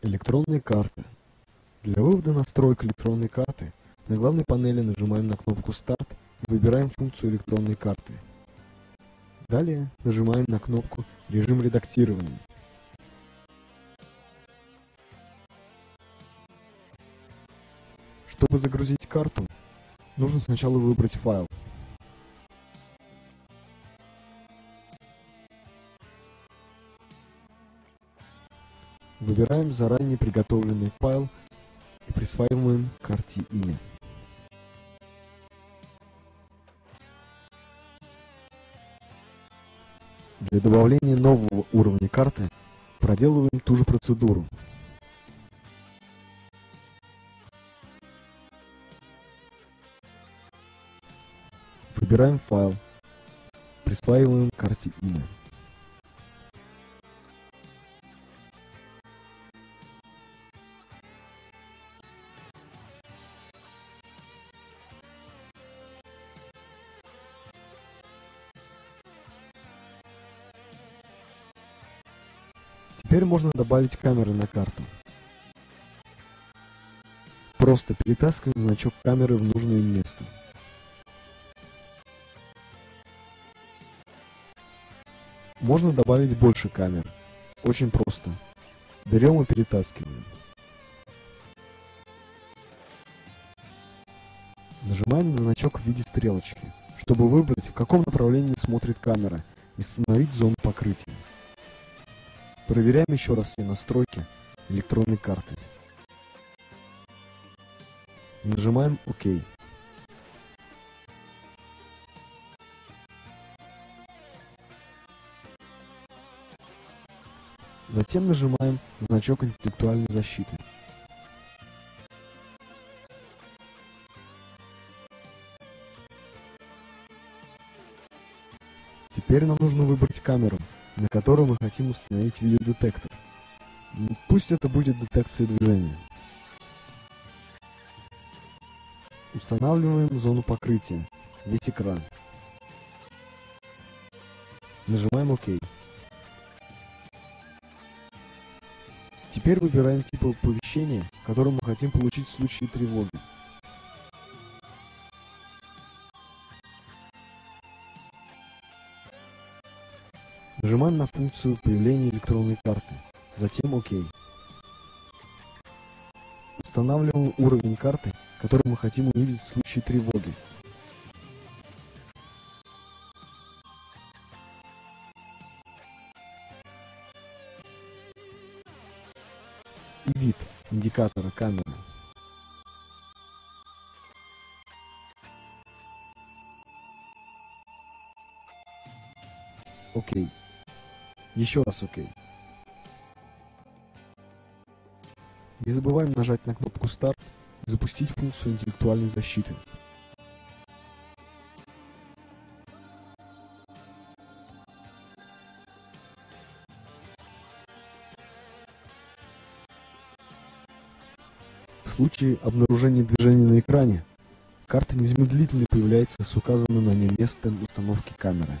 Электронные карты. Для вывода настроек электронной карты на главной панели нажимаем на кнопку «Старт» и выбираем функцию электронной карты. Далее нажимаем на кнопку «Режим редактирования». Чтобы загрузить карту, нужно сначала выбрать файл. Выбираем заранее приготовленный файл и присваиваем карте имя. Для добавления нового уровня карты проделываем ту же процедуру. Выбираем файл, присваиваем карте имя. Теперь можно добавить камеры на карту. Просто перетаскиваем значок камеры в нужное место. Можно добавить больше камер. Очень просто. Берем и перетаскиваем. Нажимаем на значок в виде стрелочки, чтобы выбрать, в каком направлении смотрит камера и установить зону покрытия. Проверяем еще раз все настройки электронной карты. Нажимаем ОК. Затем нажимаем значок интеллектуальной защиты. Теперь нам нужно выбрать камеру, на которой мы хотим установить видеодетектор. Пусть это будет детекция движения. Устанавливаем зону покрытия, весь экран. Нажимаем ОК. Теперь выбираем тип оповещения, который мы хотим получить в случае тревоги. Нажимаем на функцию появления электронной карты, затем ОК. Устанавливаем уровень карты, который мы хотим увидеть в случае тревоги. И вид индикатора камеры. Окей. Еще раз ОК. Не забываем нажать на кнопку «Старт» и запустить функцию интеллектуальной защиты. В случае обнаружения движения на экране, карта незамедлительно появляется с указанным на ней местом установки камеры.